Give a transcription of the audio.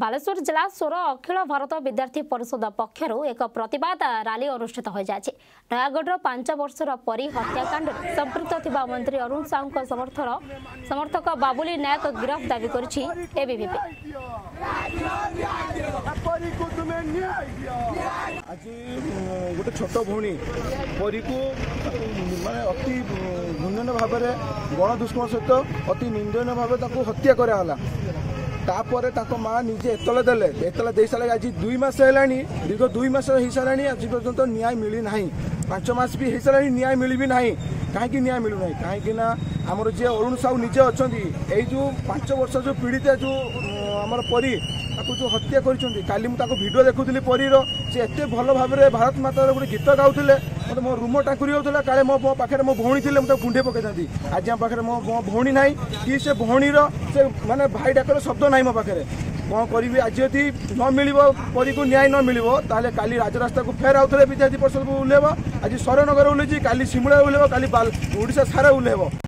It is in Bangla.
ବାଲେଶ୍ୱର ଜିଲ୍ଲା ସୋର ଅଖିଳ ଭାରତ ବିଦ୍ୟାର୍ଥୀ ପରିଷଦ ପକ୍ଷରୁ ଏକ ପ୍ରତିବାଦ ରାଲି ଅନୁଷ୍ଠିତ ହୋଇଯାଇଛି ନୟାଗଡ଼ର ପାଞ୍ଚ ବର୍ଷର ପରି ହତ୍ୟାକାଣ୍ଡରେ ସମ୍ପୃକ୍ତ ଥିବା ମନ୍ତ୍ରୀ ଅରୁଣ ସାହୁଙ୍କ ସମର୍ଥନ ସମର୍ଥକ ବାବୁଲି ନାୟକ ଗିରଫ ଦାବି କରିଛି ଏବିଭିପି ଆଜି ଗୋଟେ ଛୋଟ ଭଉଣୀ ପରୀକୁ ମାନେ ଅତି ଘୃଣ୍ୟନ ଭାବରେ ଗଣଦୁଷ୍କଣ ସହିତ ଅତି ନିନ୍ଦନୀୟ ଭାବେ ତାକୁ ହତ୍ୟା କରାଗଲା তাপরে তাঙ্ক মা নিজে এতলে দেলে এতলে দিয়ে সারা আজ দুই মাস হলানি দীর্ঘ দুই মাস হয়ে সারা আজ পর্যন্ত ন্যায় মিলি না পাঁচ মাস বি হয়ে সারা ন্যায় মিলবি না কাহি ন্যায় মিলু না কাহি না আমার যে অরুণ সাহু নিজে অনেক এই যে পাঁচ বর্ষ যে পীড়িত যে আমার পরি তাকে যে হত্যা করছেন কালি মু তাকে ভিডিও দেখুলি পরীর সে এত ভালো ভাবে ভারত মাতার গোটে গীত গাউলে ମୋତେ ମୋ ରୁମ ଟାଙ୍କୁରି ହଉଥିଲା କାଳେ ମୋ ପାଖରେ ମୋ ଭଉଣୀ ଥିଲେ ମୁଁ ତାକୁ କୁଣ୍ଢେଇ ପକାଇଥାନ୍ତି ଆଜି ଆମ ପାଖରେ ମୋ ଭଉଣୀ ନାହିଁ କି ସେ ଭଉଣୀର ସେ ମାନେ ଭାଇ ଡାକର ଶବ୍ଦ ନାହିଁ ମୋ ପାଖରେ କ'ଣ କରିବି ଆଜି ଯଦି ନ ମିଳିବ ପରିକୁ ନ୍ୟାୟ ନ ମିଳିବ ତାହେଲେ କାଲି ରାଜରାସ୍ତାକୁ ଫେର ଆଉଥରେ ବିଦ୍ୟାର୍ଥୀ ପରିଷଦକୁ ଓହ୍ଲେଇବ ଆଜି ସରନଗର ଓହ୍ଲେଇଛି କାଲି ସିମଳା ଓହ୍ଲେଇବ କାଲି ଓଡ଼ିଶା ସାରା ଓହ୍ଲେଇବ